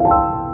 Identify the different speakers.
Speaker 1: you.